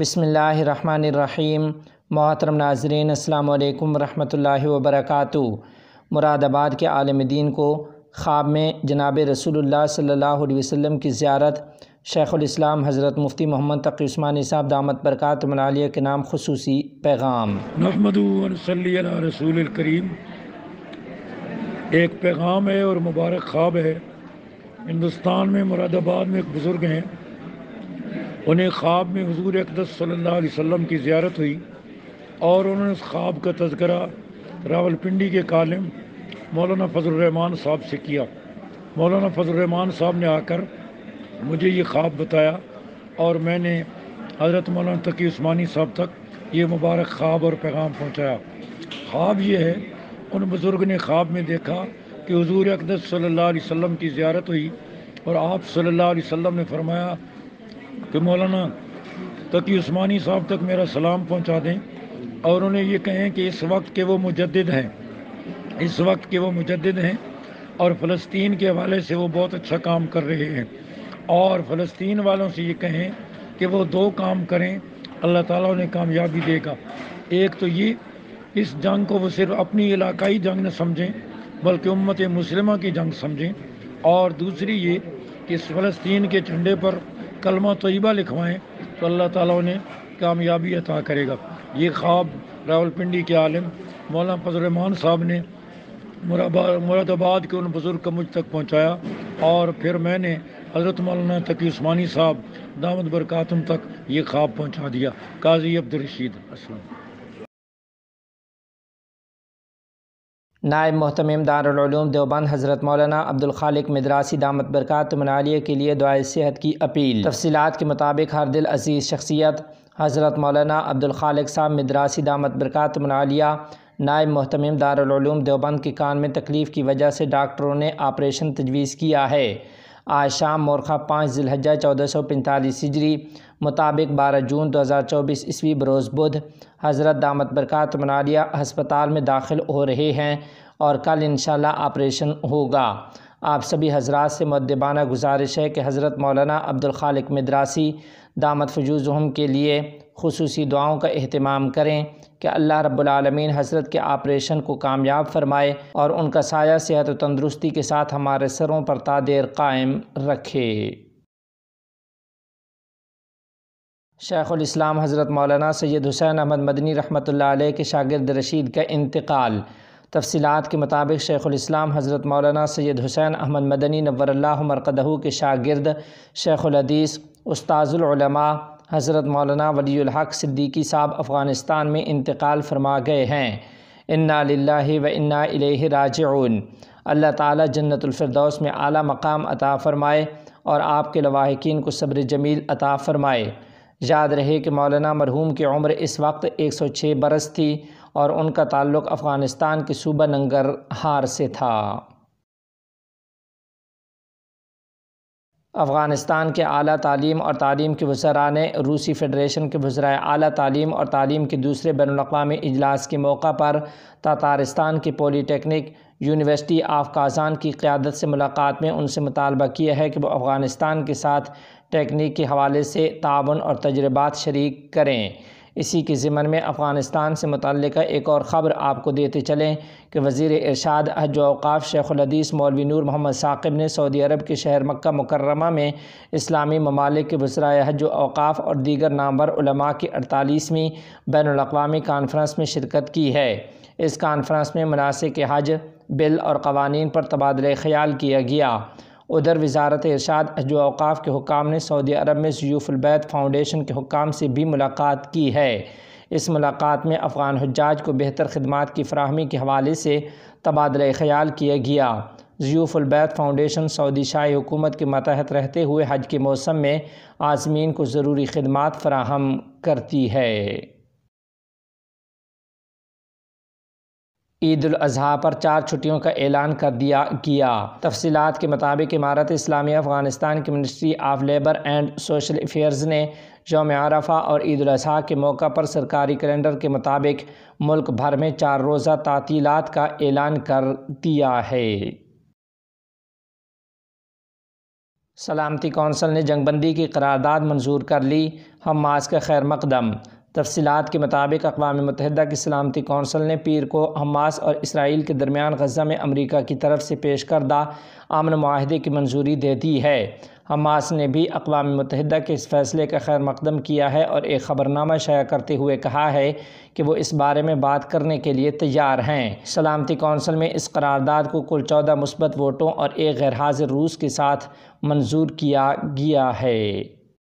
بسم اللہ الرحمن الرحیم، محترم ناظرین، السلام علیکم ورحمۃ اللہ وبرکاتہ۔ مراد آباد کے عالم دین کو خواب میں جناب رسول اللہ صلی اللہ علیہ وسلم کی زیارت شیخ الاسلام حضرت مفتی محمد تقی عثمانی صاحب دامت برکات منالیہ کے نام خصوصی پیغام۔ نحمد صلی علی رسول الکریم۔ ایک پیغام ہے اور مبارک خواب ہے۔ ہندوستان میں مراد آباد میں ایک بزرگ ہیں۔ انہیں خواب میں حضور اقدس صلی اللہ علیہ وسلم کی زیارت ہوئی اور انہوں نے اس خواب کا تذکرہ راول پنڈی کے کالم مولانا فضل الرحمان صاحب سے کیا۔ مولانا فضل الرحمان صاحب نے آ کر مجھے یہ خواب بتایا اور میں نے حضرت مولانا تقی عثمانی صاحب تک یہ مبارک خواب اور پیغام پہنچایا۔ خواب یہ ہے، ان بزرگ نے خواب میں دیکھا کہ حضور اقدس صلی اللہ علیہ وسلم کی زیارت ہوئی اور آپ صلی اللہ علیہ وسلم نے فرمایا کہ مولانا تقی عثمانی صاحب تک میرا سلام پہنچا دیں اور انہیں یہ کہیں کہ اس وقت کے وہ مجدد ہیں، اس وقت کے وہ مجدد ہیں اور فلسطین کے حوالے سے وہ بہت اچھا کام کر رہے ہیں۔ اور فلسطین والوں سے یہ کہیں کہ وہ دو کام کریں، اللہ تعالیٰ انہیں کامیابی دے گا۔ ایک تو یہ، اس جنگ کو وہ صرف اپنی علاقائی جنگ نہ سمجھیں، بلکہ امت مسلمہ کی جنگ سمجھیں۔ اور دوسری یہ کہ اس فلسطین کے جھنڈے پر کلمہ طیبہ لکھوائیں تو اللہ تعالیٰ انہیں کامیابی عطا کرے گا۔ یہ خواب راول پنڈی کے عالم مولانا فضل الرحمان صاحب نے مراد آباد کے ان بزرگ کا مجھ تک پہنچایا اور پھر میں نے حضرت مولانا تقی عثمانی صاحب دامت برکاتم تک یہ خواب پہنچا دیا۔ قاضی عبدالرشید، السلام نائب محتمم دارالعلوم دیوبند حضرت مولانا عبدالخالق مدراسی دامت برکات منالیہ کے لیے دعائے صحت کی اپیل۔ تفصیلات کے مطابق ہر دل عزیز شخصیت حضرت مولانا عبدالخالق صاحب مدراسی دامت برکات منالیہ، نائب محتمم دارالعلوم دیوبند کے کان میں تکلیف کی وجہ سے ڈاکٹروں نے آپریشن تجویز کیا ہے۔ آج شام مورخہ پانچ ذی الحجہ چودہ سو پنتالیس ہجری مطابق بارہ جون دو ہزار چوبیس عیسوی بروز بدھ حضرت دامت برکات منالیہ ہسپتال میں داخل ہو رہے ہیں اور کل انشاءاللہ آپریشن ہوگا۔ آپ سبھی حضرات سے مدبانہ گزارش ہے کہ حضرت مولانا عبدالخالق مدراسی دامت فجوزہم کے لیے خصوصی دعاؤں کا اہتمام کریں کہ اللہ رب العالمین حضرت کے آپریشن کو کامیاب فرمائے اور ان کا سایہ صحت و تندرستی کے ساتھ ہمارے سروں پر تادیر قائم رکھے۔ شیخ الاسلام حضرت مولانا سید حسین احمد مدنی رحمۃ اللہ علیہ کے شاگرد رشید کا انتقال۔ تفصیلات کے مطابق شیخ الاسلام حضرت مولانا سید حسین احمد مدنی نور اللہ مرقدہ کے شاگرد شیخ الحدیث استاذ العلماء حضرت مولانا ولی الحق صدیقی صاحب افغانستان میں انتقال فرما گئے ہیں۔ انا للہ و انا الیہ راجعون۔ اللہ تعالی جنت الفردوس میں اعلیٰ مقام عطا فرمائے اور آپ کے لواحقین کو صبر جمیل عطا فرمائے۔ یاد رہے کہ مولانا مرحوم کی عمر اس وقت ایک سو چھ برس تھی اور ان کا تعلق افغانستان کے صوبہ ننگر ہار سے تھا۔ افغانستان کے اعلیٰ تعلیم اور تعلیم کے وزراء نے روسی فیڈریشن کے وزرائے اعلیٰ تعلیم اور تعلیم کے دوسرے بین الاقوامی اجلاس کے موقع پر تاتارستان کی پولی ٹیکنک یونیورسٹی آف کازان کی قیادت سے ملاقات میں ان سے مطالبہ کیا ہے کہ وہ افغانستان کے ساتھ ٹیکنیک کے حوالے سے تعاون اور تجربات شریک کریں۔ اسی کے ضمن میں افغانستان سے متعلقہ ایک اور خبر آپ کو دیتے چلیں کہ وزیر ارشاد حج و اوقاف شیخ الحدیث مولوی نور محمد ثاقب نے سعودی عرب کے شہر مکہ مکرمہ میں اسلامی ممالک کے وزرائے حج و اوقاف اور دیگر نامور علماء کی اڑتالیسویں بین الاقوامی کانفرنس میں شرکت کی ہے۔ اس کانفرنس میں مناسب کے حج، بل اور قوانین پر تبادلہ خیال کیا گیا۔ ادھر وزارت ارشاد حج و اوقاف کے حکام نے سعودی عرب میں ضیوف البیت فاؤنڈیشن کے حکام سے بھی ملاقات کی ہے۔ اس ملاقات میں افغان حجاج کو بہتر خدمات کی فراہمی کے حوالے سے تبادلہ خیال کیا گیا۔ ضیوف البیت فاؤنڈیشن سعودی شاہی حکومت کے ماتحت رہتے ہوئے حج کے موسم میں عازمین کو ضروری خدمات فراہم کرتی ہے۔ عید الاضحیٰ پر چار چھٹیوں کا اعلان کر دیا گیا۔ تفصیلات کے مطابق امارت اسلامی افغانستان کی ministry of labour and social affairs نے یوم عرفہ اور عید الاضحیٰ کے موقع پر سرکاری کیلنڈر کے مطابق ملک بھر میں چار روزہ تعطیلات کا اعلان کر دیا ہے۔ سلامتی کونسل نے جنگ بندی کی قرارداد منظور کر لی۔ حماس کا خیر مقدم تفصیلات کے مطابق اقوام متحدہ کی سلامتی کونسل نے پیر کو حماس اور اسرائیل کے درمیان غزہ میں امریکہ کی طرف سے پیش کردہ امن معاہدے کی منظوری دے دی ہے۔ حماس نے بھی اقوام متحدہ کے اس فیصلے کا خیر مقدم کیا ہے اور ایک خبرنامہ شائع کرتے ہوئے کہا ہے کہ وہ اس بارے میں بات کرنے کے لیے تیار ہیں۔ سلامتی کونسل میں اس قرارداد کو کل چودہ مثبت ووٹوں اور ایک غیر حاضر روس کے ساتھ منظور کیا گیا ہے۔